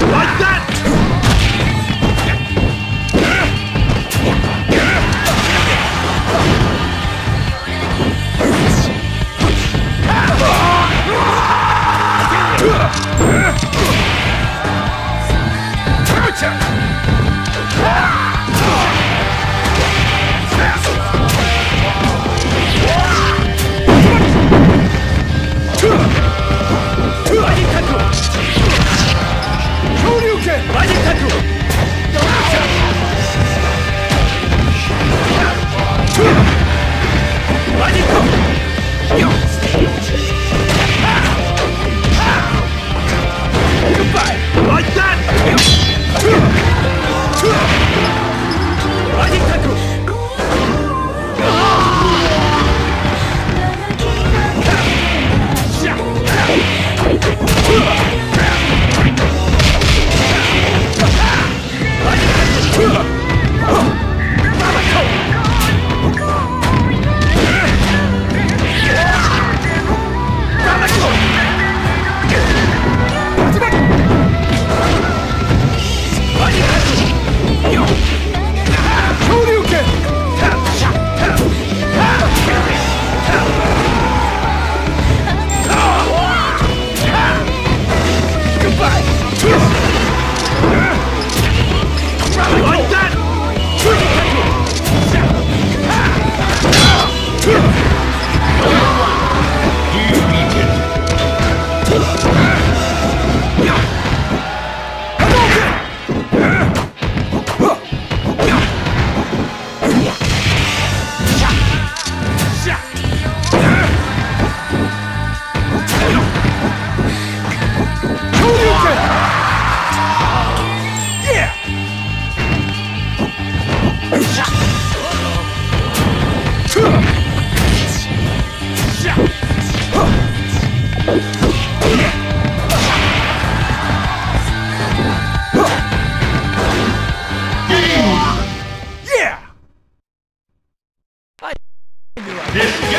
Like that! 用。This